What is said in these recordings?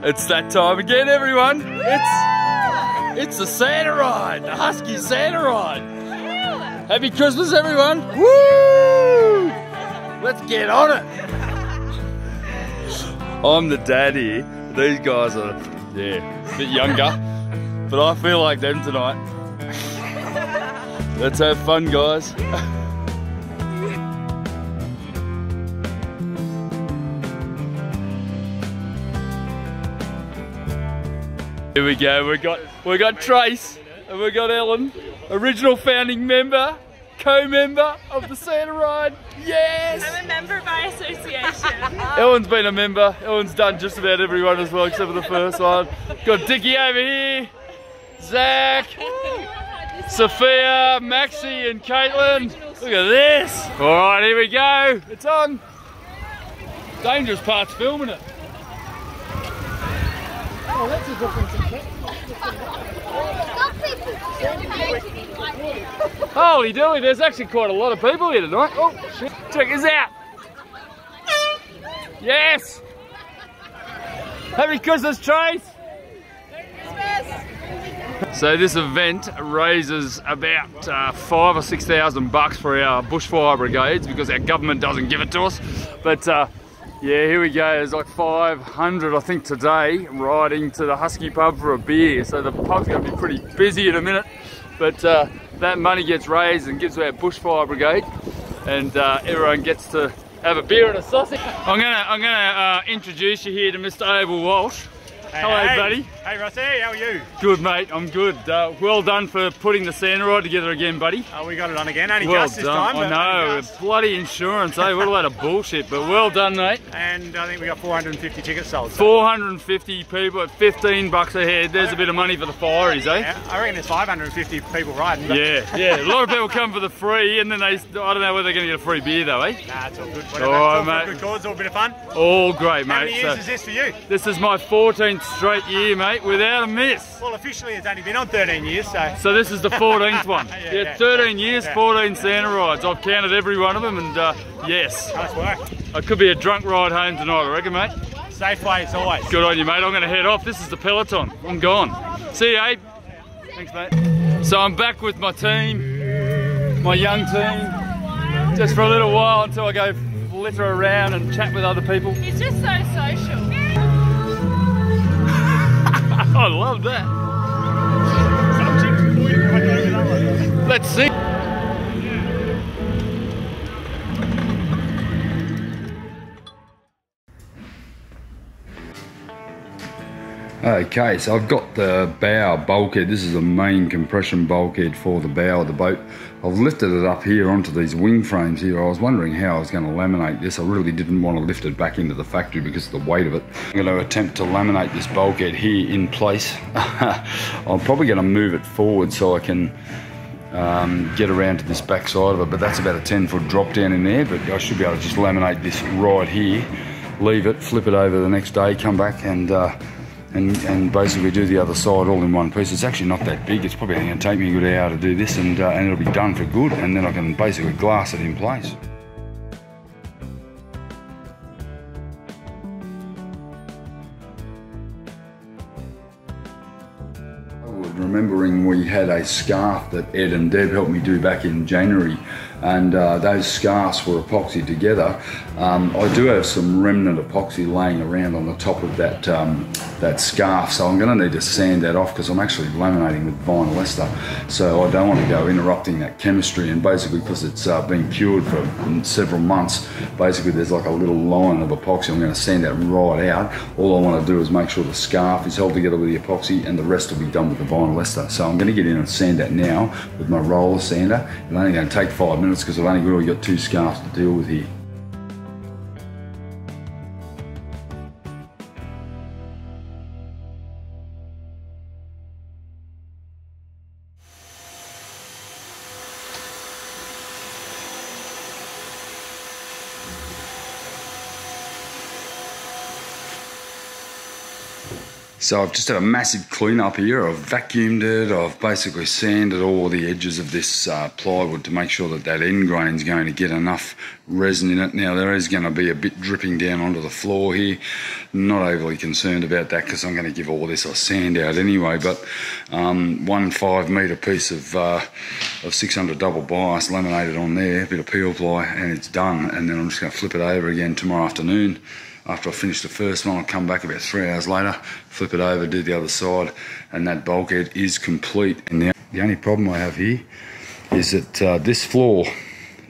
It's that time again, everyone. It's it's the Santa ride, the Husky Santa ride. Happy Christmas, everyone. Woo! Let's get on it. I'm the daddy. These guys are, yeah, a bit younger, but I feel like them tonight. Let's have fun, guys. Here we go. We got we got Trace and we got Ellen, original founding member, co-member of the Santa Ride. Yes. I'm a member by association. Ellen's been a member. Ellen's done just about everyone as well, except for the first one. Got Dickie over here, Zach, Sophia, Maxie, and Caitlin. Look at this. All right, here we go. It's on. Dangerous part's filming it. Holy dooly, there's actually quite a lot of people here tonight. Oh, shit. Check this out. Yes. Happy Christmas, Trace. So this event raises about uh, five or six thousand bucks for our bushfire brigades because our government doesn't give it to us. But uh, yeah, here we go. There's like 500, I think, today riding to the Husky pub for a beer. So the pub's going to be pretty busy in a minute. But uh, that money gets raised and gives to our bushfire brigade, and uh, everyone gets to have a beer and a sausage. I'm gonna I'm gonna uh, introduce you here to Mr. Abel Walsh. Hey, Hello, hey. buddy. Hey, Rossi, how are you? Good, mate. I'm good. Uh, well done for putting the Santa ride together again, buddy. Oh, we got it on again. Only Well just this time. I know. Bloody insurance, eh? What a load of bullshit. But well done, mate. And I think we got 450 tickets sold. so- 450 people at 15 bucks a head. There's a bit of money for the fireys, eh? Yeah, I reckon there's 550 people riding. Yeah, yeah. A lot of people come for the free, and then they, I don't know whether they're going to get a free beer though, eh? Nah, it's all good. Whatever. All right, all mate. good cause, all a bit of fun. All great, mate. How many years So, is this for you? this is my 14th straight year, mate, without a miss. Well, officially it's only been on 13 years, so. So this is the 14th one. Yeah, Yeah, yeah. 13 years, Yeah. 14 Santa rides. I've counted every one of them, and uh, yes, Nice work. I could be a drunk ride home tonight, I reckon, mate. Safe way as always. Good on you, mate. I'm going to head off. This is the peloton. I'm gone. See you, Abe. Thanks, mate. So I'm back with my team, my young team, just for a little while until I go flitter around and chat with other people. He's just so social. Oh, I love that. Let's see. Okay, so I've got the bow bulkhead. This is the main compression bulkhead for the bow of the boat. I've lifted it up here onto these wing frames here. I was wondering how I was going to laminate this. I really didn't want to lift it back into the factory because of the weight of it. I'm going to attempt to laminate this bulkhead here in place. I'm probably going to move it forward so I can um, get around to this back side of it, but that's about a 10 foot drop down in there, but I should be able to just laminate this right here, leave it, flip it over the next day, come back and uh, and, and basically do the other side all in one piece. It's actually not that big, it's probably going to take me a good hour to do this and, uh, and it'll be done for good and then I can basically glass it in place. Remembering we had a scarf that Ed and Deb helped me do back in January, and uh, those scarfs were epoxied together. Um, I do have some remnant epoxy laying around on the top of that um, that scarf, so I'm going to need to sand that off because I'm actually laminating with vinyl ester. So I don't want to go interrupting that chemistry, and basically because it's uh, been cured for several months, basically there's like a little line of epoxy. I'm going to sand that right out. All I want to do is make sure the scarf is held together with the epoxy, and the rest will be done with the vinyl ester. So I'm going to get in and sand that now with my roller sander. It's only going to take five minutes because I've only really got two scarves to deal with here. So I've just had a massive clean up here. I've vacuumed it. I've basically sanded all the edges of this uh, plywood to make sure that that end grain is going to get enough resin in it. Now there is going to be a bit dripping down onto the floor here. Not overly concerned about that because I'm going to give all this a sand out anyway. But um, one five metre piece of uh, of 600 double bias laminated on there, a bit of peel ply, and it's done. And then I'm just going to flip it over again tomorrow afternoon after I finish the first one, I'll come back about three hours later, flip it over, do the other side, and that bulkhead is complete. And now the only problem I have here is that uh, this floor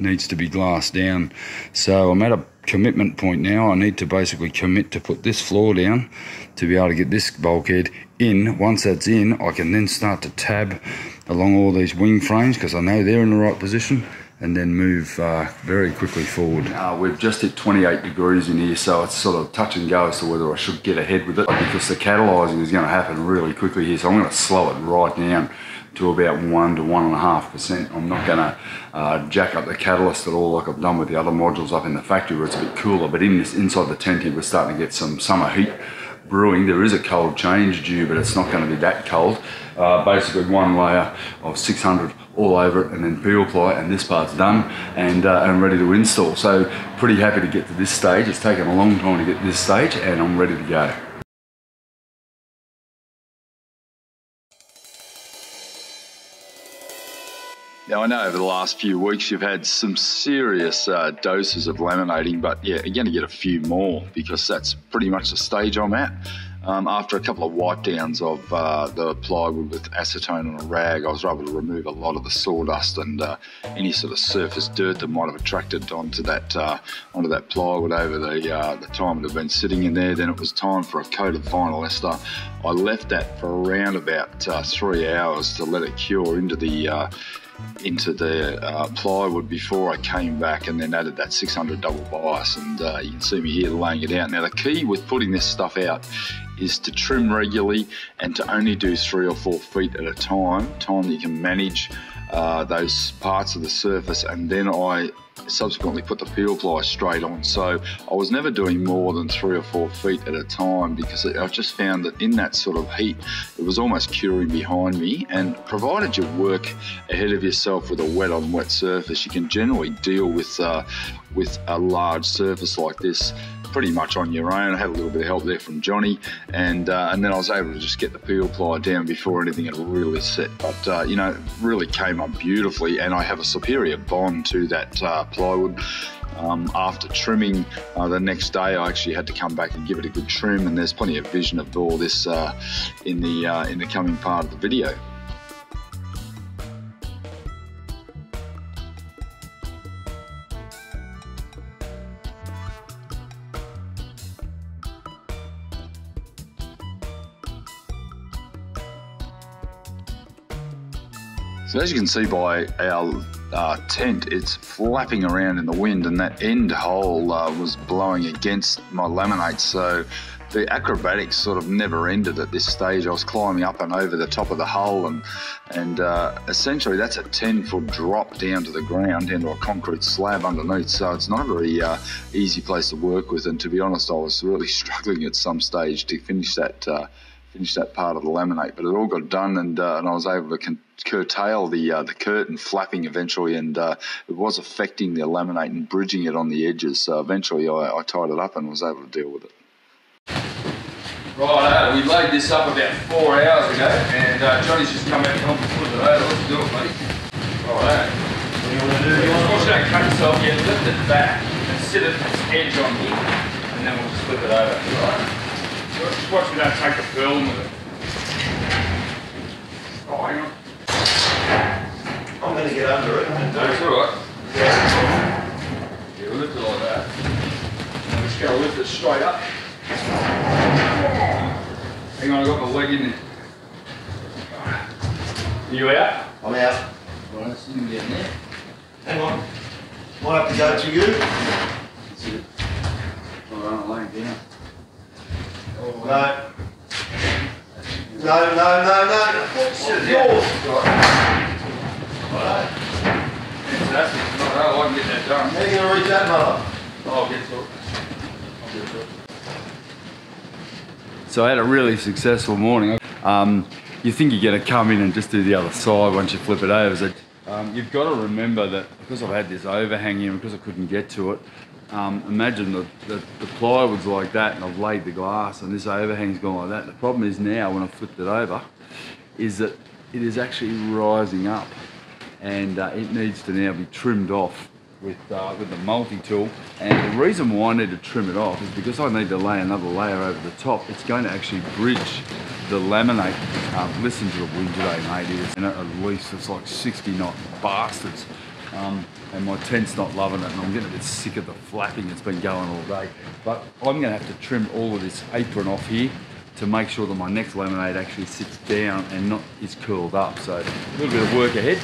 needs to be glassed down. So I'm at a commitment point now. I need to basically commit to put this floor down to be able to get this bulkhead in. Once that's in, I can then start to tab along all these wing frames because I know they're in the right position and then move uh, very quickly forward. Uh, we've just hit 28 degrees in here, so it's sort of touch and go as to whether I should get ahead with it because the catalysing is going to happen really quickly here, so I'm going to slow it right down to about one to one and a half percent. I'm not going to uh, jack up the catalyst at all like I've done with the other modules up in the factory where it's a bit cooler, but in this inside the tent here, we're starting to get some summer heat brewing. There is a cold change due, but it's not going to be that cold. Uh, basically one layer of 600 all over it and then peel ply and this part's done and, uh, and ready to install. So pretty happy to get to this stage. It's taken a long time to get this stage and I'm ready to go. Now I know over the last few weeks you've had some serious uh, doses of laminating, but yeah, you're going to get a few more because that's pretty much the stage I'm at. Um, after a couple of wipe downs of uh, the plywood with acetone and a rag, I was able to remove a lot of the sawdust and uh, any sort of surface dirt that might have attracted onto that uh, onto that plywood over the uh, the time it had been sitting in there. Then it was time for a coat of vinyl ester. I left that for around about uh, three hours to let it cure into the uh, into the uh, plywood before I came back and then added that 600 double bias and uh, you can see me here laying it out. Now the key with putting this stuff out is to trim regularly and to only do three or four feet at a time, time that you can manage uh, those parts of the surface and then I subsequently put the peel ply straight on. So I was never doing more than three or four feet at a time because I just found that in that sort of heat, it was almost curing behind me. And provided you work ahead of yourself with a wet on wet surface, you can generally deal with uh, with a large surface like this pretty much on your own. I had a little bit of help there from Johnny, and uh, and then I was able to just get the peel ply down before anything had really set. But uh, you know, really came up beautifully, and I have a superior bond to that uh, plywood. Um, after trimming uh, the next day, I actually had to come back and give it a good trim, and there's plenty of vision of all this uh, in the uh, in the coming part of the video. So as you can see by our uh, tent, it's flapping around in the wind and that end hole uh, was blowing against my laminate. So the acrobatics sort of never ended at this stage. I was climbing up and over the top of the hole and, and uh, essentially that's a 10 foot drop down to the ground into a concrete slab underneath. So it's not a very uh, easy place to work with. And to be honest, I was really struggling at some stage to finish that uh, finish that part of the laminate, but it all got done, and uh, and I was able to curtail the uh, the curtain flapping eventually, and uh, it was affecting the laminate and bridging it on the edges. So eventually, I, I tied it up and was able to deal with it. Right, we laid this up about four hours ago, and uh, Johnny's just come back and helped flip it over. Let's do it, buddy. Right. What do you want to do? Watch that cut yourself, yeah, lift it back and sit it its edge on here, and then we'll just flip it over. Right. Just watch me don't take the film with it. Oh, hang on. I'm going to get under it. That's all right. Yeah, we'll lift it like that. I'm just going to lift it straight up. Hang on, I got my leg in there. You out? I'm out. Right, so you can get in there. Hang on. Might have to go to you. That's it. All right, I'm laying down. No. No, no, no, no. It's yours. So I had a really successful morning. Um, you think you're going to come in and just do the other side once you flip it over. Um, you've got to remember that because I've had this overhang here, because I couldn't get to it, um, imagine the, the, plywood's like that and I've laid the glass and this overhang's gone like that. The problem is now when I flipped it over is that it is actually rising up and uh, it needs to now be trimmed off with, uh, with the multi-tool and the reason why I need to trim it off is because I need to lay another layer over the top. It's going to actually bridge the laminate um, listen to the wind today mate. It is, and at least it's like 60 knot bastards. Um, and my tent's not loving it and I'm getting a bit sick of the flapping that's been going all day. But I'm going to have to trim all of this apron off here to make sure that my next laminate actually sits down and not is curled up. So a little bit of work ahead,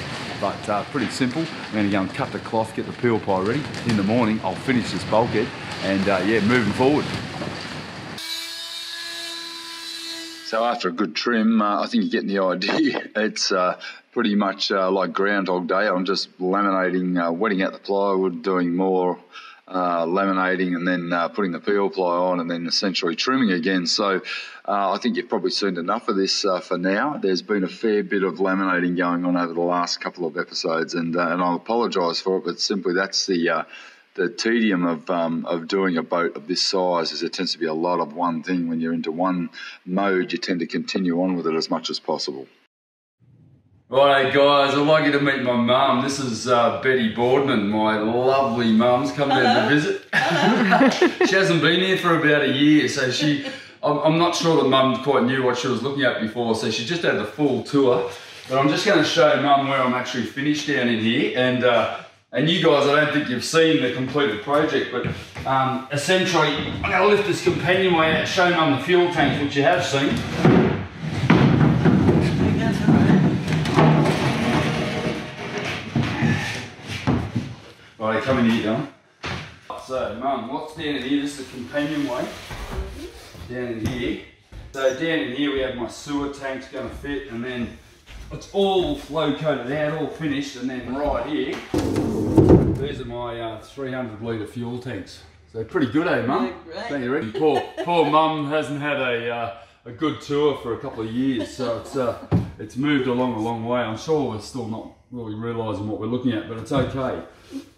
but uh, pretty simple. I'm going to go and cut the cloth, get the peel ply ready. In the morning, I'll finish this bulkhead, and uh, yeah, moving forward. So after a good trim, uh, I think you're getting the idea. It's uh, pretty much uh, like Groundhog Day. I'm just laminating, uh, wetting out the plywood, doing more uh, laminating and then uh, putting the peel ply on and then essentially trimming again. So uh, I think you've probably seen enough of this uh, for now. There's been a fair bit of laminating going on over the last couple of episodes and, uh, and I apologise for it, but simply that's the uh, the tedium of um, of doing a boat of this size is it tends to be a lot of one thing. When you're into one mode, you tend to continue on with it as much as possible. Right, guys, I'd like you to meet my mum. This is uh, Betty Boardman, my lovely mum's come down to visit. she hasn't been here for about a year, so she. I'm, I'm not sure that mum quite knew what she was looking at before, so she just had the full tour. But I'm just going to show mum where I'm actually finished down in here, and uh, and you guys, I don't think you've seen the completed project, but um, essentially, I'm going to lift this companionway out, show mum the fuel tanks, which you have seen. Come in here, Don. So, Mum, what's down in here? This is the companionway. Down in here. So down in here we have my sewer tanks going to fit, and then it's all flow coated out, all finished, and then right here, these are my uh, 300 litre fuel tanks. So pretty good, eh, Mum? great. Don't you reckon? Poor, poor Mum hasn't had a uh, a good tour for a couple of years, so it's uh, it's moved along a long way. I'm sure we're still not really realising what we're looking at, but it's okay.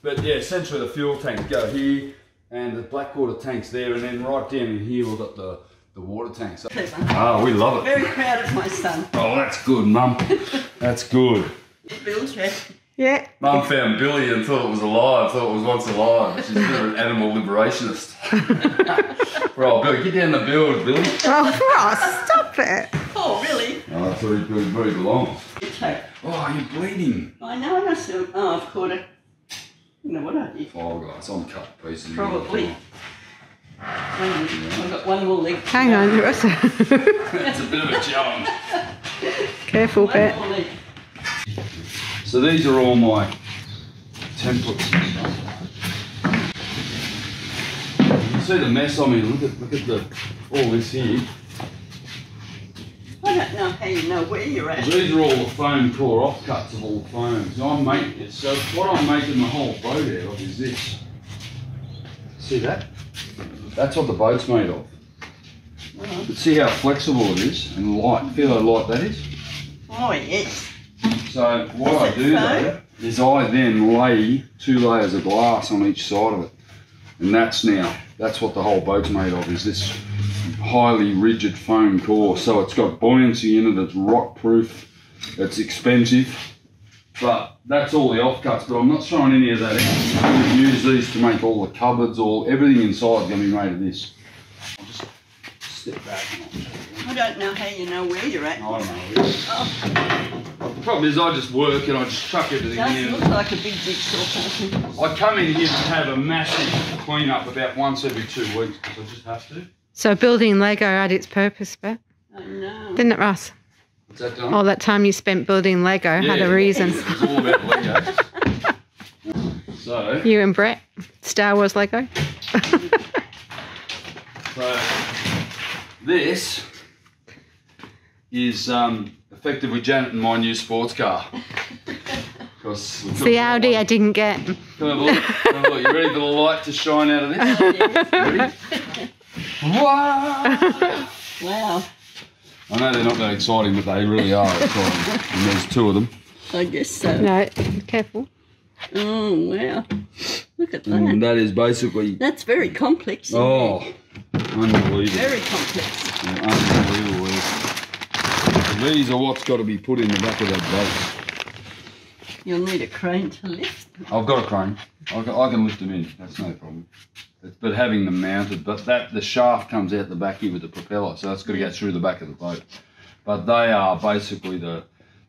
But yeah, essentially the fuel tanks go here, and the black water tanks there, and then right down in here we've got the the water tanks. Clever. Oh, ah, we love it. Very proud of my son. Oh, that's good, Mum. That's good. Bill Check. Yeah. Mum found Billy and thought it was alive, thought it was once alive. She's a bit of an animal liberationist. right, Billy, get down the build, Billy. Oh, Ross, stop it. Oh, really? Oh, that's where he, where he belongs. Okay. Oh, you're bleeding. I know, I still. Oh, I've caught it. You know what I did? Oh, God, it's on cut to pieces. Probably. I've got one more leg. Hang on, Ross. It's a bit of a challenge. Careful, One Bet. So these are all my templates and stuff. You can see the mess on me. Look at look at the all this here. I don't know how you know where you're at. These are all the foam core offcuts of all the foam. So I'm making it. So uh, what I'm making the whole boat out of is this. See that? That's what the boat's made of. Uh-huh. But see how flexible it is and light. Feel how light that is? Oh, yes. So what I do foam? though is I then lay two layers of glass on each side of it. And that's now, that's what the whole boat's made of, is this highly rigid foam core. So it's got buoyancy in it, it's rock proof, it's expensive. But that's all the offcuts, but I'm not throwing any of that going to use these to make all the cupboards, all everything inside is going to be made of this. I'll just step back and I'll show you. I don't know how you know where you're at. I know. Oh, The problem is I just work and I just chuck everything does in. look like a big jigsaw puzzle. I come in here to have a massive clean up about once every two weeks because I just have to. So building Lego had its purpose, Bet. I know. Didn't it, Russ? That? All that time you spent building Lego had a reason. It's all about Lego. so, You and Brett, Star Wars Lego. so this is um, effectively Janet and my new sports car. Because It's the Audi I didn't get. Come have a look. Come have a look. You ready for the light to shine out of this? Yes. Ready? Wow! Wow. I know they're not that exciting, but they really are exciting. and there's two of them. I guess so. No, careful. Oh, wow. Look at that. And that is basically, That's very complex. oh, it? unbelievable. Very complex. Yeah, unbelievable. These are what's got to be put in the back of that boat. You'll need a crane to lift. I've got a crane. I can, I can lift them in. That's no problem. It's, but having them mounted, but that the shaft comes out the back here with the propeller, so that's got to go through the back of the boat. But they are basically the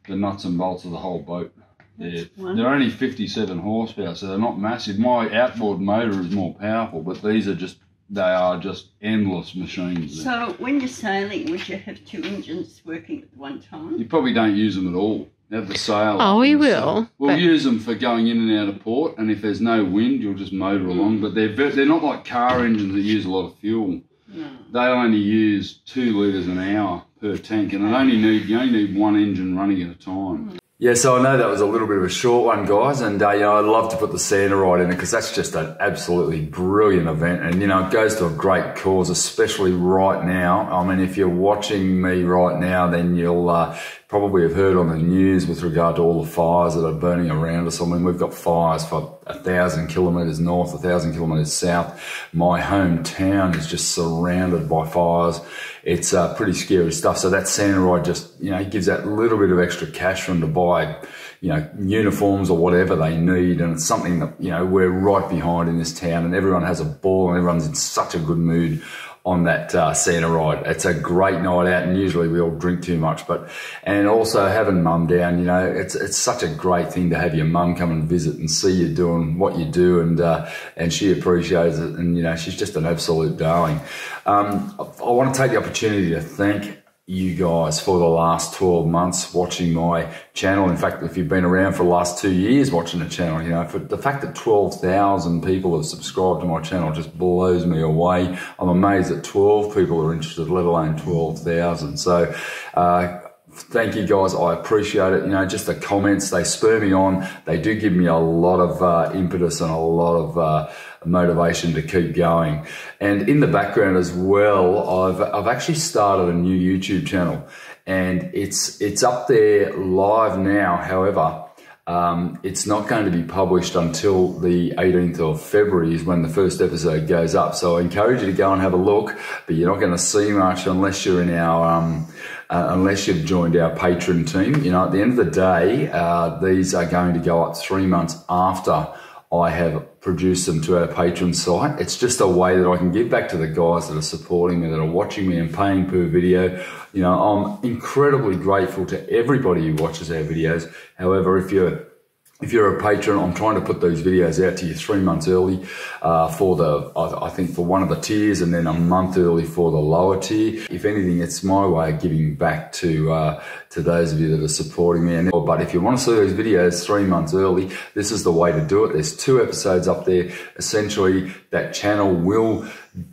the nuts and bolts of the whole boat. They're, they're only 57 horsepower, so they're not massive. My outboard motor is more powerful, but these are just they are just endless machines. So when you're sailing, would you have two engines working at one time? You probably don't use them at all. You have the sail. Oh, we will, sail. We'll but- use them for going in and out of port, and if there's no wind, you'll just motor along. But they're they're not like car engines that use a lot of fuel. No. They only use two litres an hour per tank, and it only need you only need one engine running at a time. Hmm. Yeah, so I know that was a little bit of a short one, guys, and uh, you know I'd love to put the Santa ride in it because that's just an absolutely brilliant event, and you know it goes to a great cause, especially right now. I mean, if you're watching me right now, then you'll uh, probably have heard on the news with regard to all the fires that are burning around us. I mean, we've got fires for a thousand kilometres north, a thousand kilometres south. My hometown is just surrounded by fires. It's uh, pretty scary stuff. So that Santa just, you know, gives that little bit of extra cash for them to buy, you know, uniforms or whatever they need. And it's something that, you know, we're right behind in this town and everyone has a ball and everyone's in such a good mood on that uh, Santa ride. It's a great night out, and usually we all drink too much. But and also having mum down, you know, it's it's such a great thing to have your mum come and visit and see you doing what you do, and uh, and she appreciates it, and you know, she's just an absolute darling. Um, I, I want to take the opportunity to thank you guys for the last 12 months watching my channel. In fact, if you've been around for the last two years watching the channel, you know, for the fact that 12,000 people have subscribed to my channel just blows me away. I'm amazed that 12 people are interested, let alone 12,000. So, uh, Thank you guys. I appreciate it. You know, just the comments, they spur me on. They do give me a lot of uh, impetus and a lot of uh, motivation to keep going. And in the background as well, I've, I've actually started a new YouTube channel and it's, it's up there live now. However, um, it's not going to be published until the 18th of February is when the first episode goes up. So I encourage you to go and have a look, but you're not going to see much unless you're in our, um, uh, unless you've joined our patron team. You know, at the end of the day, uh, these are going to go up three months after I have produced them to our Patreon site. It's just a way that I can give back to the guys that are supporting me, that are watching me and paying per video. You know, I'm incredibly grateful to everybody who watches our videos. However, if you're if you're a patron, I'm trying to put those videos out to you three months early uh, for the, I, I think for one of the tiers and then a month early for the lower tier. If anything, it's my way of giving back to, uh, to those of you that are supporting me. And, but if you want to see those videos three months early, this is the way to do it. There's two episodes up there. Essentially, that channel will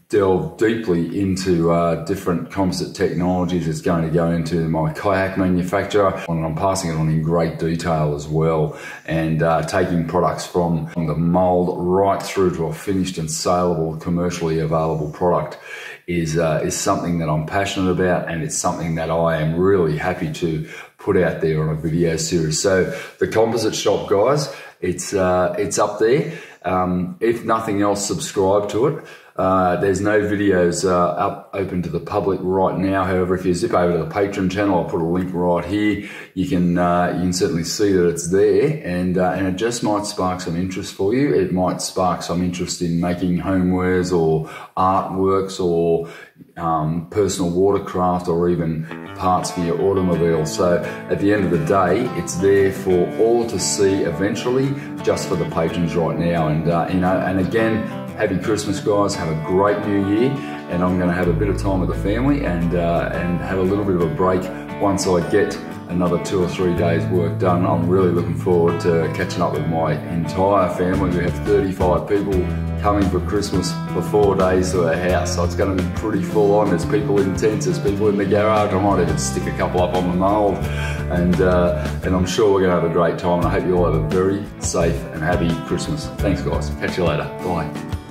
delve deeply into uh, different composite technologies. It's going to go into my kayak manufacturer, and I'm passing it on in great detail as well, and uh, taking products from the mold right through to a finished and saleable, commercially available product. Is, uh, is something that I'm passionate about, and it's something that I am really happy to put out there on a video series. So the composite shop, guys, it's uh, it's up there. Um, if nothing else, subscribe to it. Uh, there's no videos uh, up open to the public right now. However, if you zip over to the Patreon channel, I'll put a link right here. You can uh, you can certainly see that it's there, and uh, and it just might spark some interest for you. It might spark some interest in making homewares or artworks or um, personal watercraft or even parts for your automobile. So at the end of the day, it's there for all to see eventually, just for the patrons right now. And uh, you know, and again, happy Christmas, guys. Have a great New Year, and I'm going to have a bit of time with the family and uh, and have a little bit of a break once I get another two or three days work done. I'm really looking forward to catching up with my entire family. We have 35 people coming for Christmas for four days to our house, so it's going to be pretty full on. There's people in tents, there's people in the garage. I might even stick a couple up on the mould, and uh, and I'm sure we're going to have a great time. And I hope you all have a very safe and happy Christmas. Thanks, guys. Catch you later. Bye.